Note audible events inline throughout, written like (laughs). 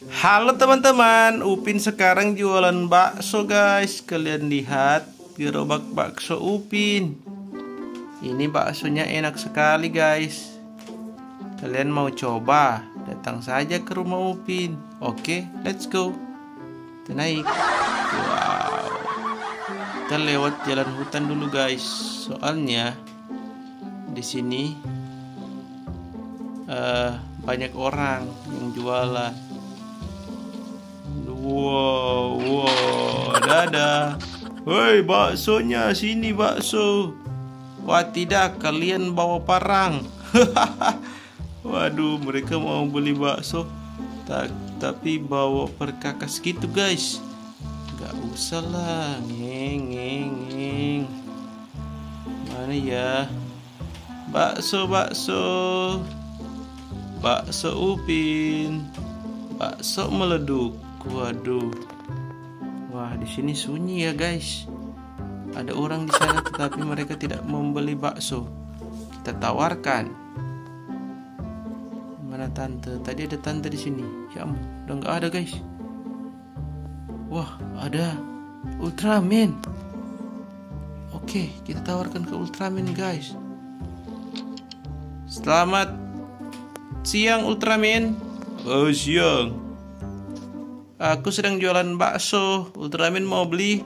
Halo teman-teman, Upin sekarang jualan bakso guys. Kalian lihat gerobak bakso Upin. Ini baksonya enak sekali guys. Kalian mau coba? Datang saja ke rumah Upin. Oke, let's go. Kita naik. Wow. Kita lewat jalan hutan dulu guys. Soalnya di sini uh, banyak orang yang jualan Wow, wow, dadah. Hei, baksonya sini bakso. Wah tidak, kalian bawa parang. (laughs) Waduh, mereka mau beli bakso. Tak, tapi bawa perkakas gitu guys. Gak usah lah, ngeng, ngeng, ngeng. Mana ya? Bakso, bakso. Bakso upin. Bakso meleduk. Waduh. Wah, di sini sunyi ya, guys. Ada orang di sana tetapi mereka tidak membeli bakso. Kita tawarkan. Mana tante? Tadi ada tante di sini. Ya ampun, udah nggak ada, guys. Wah, ada Ultraman. Oke, kita tawarkan ke Ultraman, guys. Selamat siang, Ultraman. Oh, siang. Aku sedang jualan bakso. Ultraman mau beli?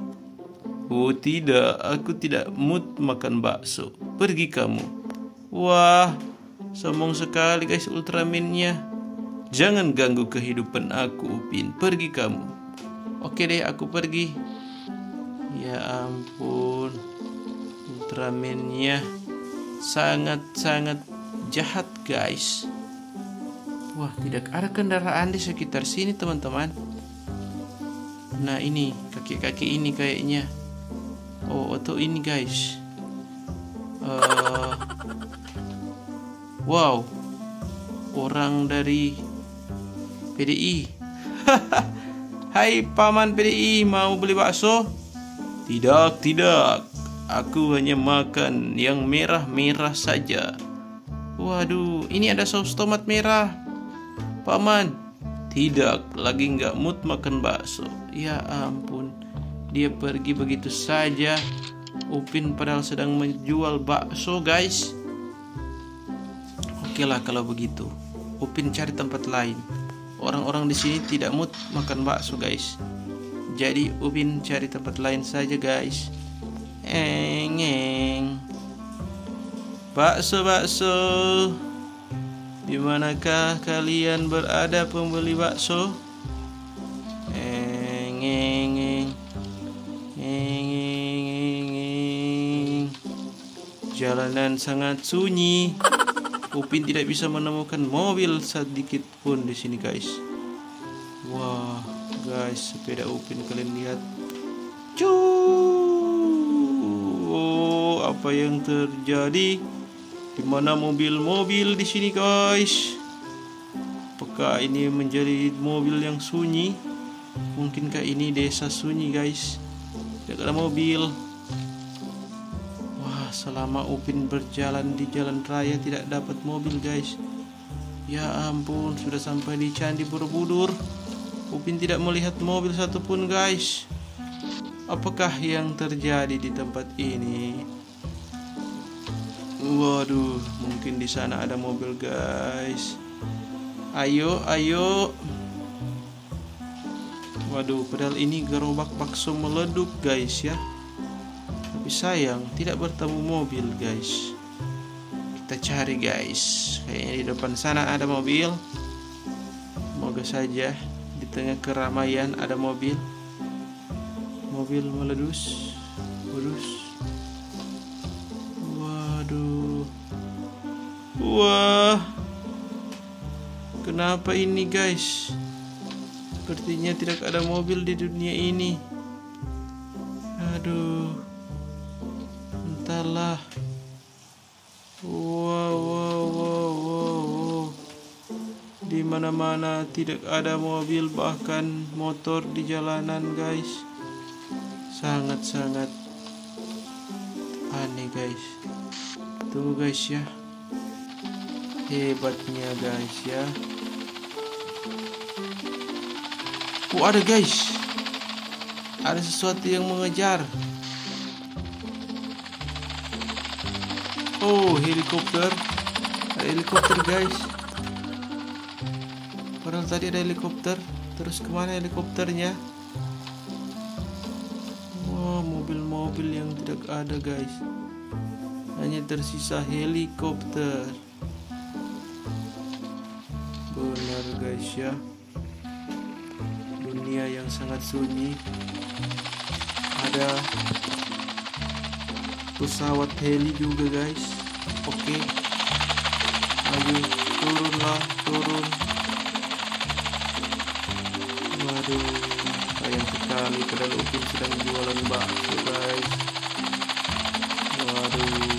Oh tidak, aku tidak mood makan bakso. Pergi kamu. Wah, sombong sekali guys Ultramannya. Jangan ganggu kehidupan aku, Upin. Pergi kamu. Oke deh, aku pergi. Ya ampun. Ultramannya sangat-sangat jahat, guys. Wah, tidak ada kendaraan di sekitar sini, teman-teman. Nah ini kaki-kaki ini kayaknya. Oh atau ini guys. Uh, (laughs) wow, orang dari PDI. (laughs) Hai paman PDI mau beli bakso? Tidak tidak. Aku hanya makan yang merah-merah saja. Waduh, ini ada saus tomat merah. Paman, tidak, lagi nggak mood makan bakso. Ya ampun, dia pergi begitu saja. Upin padahal sedang menjual bakso, guys. Oke lah kalau begitu. Upin cari tempat lain. Orang-orang di sini tidak mood makan bakso, guys. Jadi Upin cari tempat lain saja, guys. Engeng. Bakso, bakso. Di manakah kalian berada pembeli bakso? Jalanan sangat sunyi. Upin tidak bisa menemukan mobil sedikit pun di sini, guys. Wah, guys, sepeda Upin kalian lihat. Oh, apa yang terjadi? Di mana mobil-mobil di sini, guys? Apakah ini menjadi mobil yang sunyi? Mungkinkah ini desa sunyi, guys? Tidak ada mobil selama Upin berjalan di jalan raya tidak dapat mobil guys ya ampun sudah sampai di Candi Borobudur Upin tidak melihat mobil satupun guys apakah yang terjadi di tempat ini waduh mungkin di sana ada mobil guys. Ayo ayo. Waduh padahal ini gerobak bakso meleduk guys ya. Tapi sayang tidak bertemu mobil guys. Kita cari guys. Kayaknya di depan sana ada mobil. Semoga saja di tengah keramaian ada mobil. Mobil meledus meledus wah. Kenapa ini guys? Sepertinya tidak ada mobil di dunia ini. Aduh. Entahlah wow wow wow wow, wow. di mana mana tidak ada mobil bahkan motor di jalanan guys. Sangat sangat aneh guys. Tunggu guys ya hebatnya guys ya. Oh ada guys. Ada sesuatu yang mengejar. Oh helikopter. Ada helikopter guys. Padahal tadi ada helikopter. Terus ke mana helikopternya? Wah mobil-mobil yang tidak ada guys. Hanya tersisa helikopter Benar guys ya Dunia yang sangat sunyi. Ada pesawat heli juga guys. Oke. Ayo turunlah turun. Waduh sayang sekali padahal Upin sedang jualan bakso guys. Waduh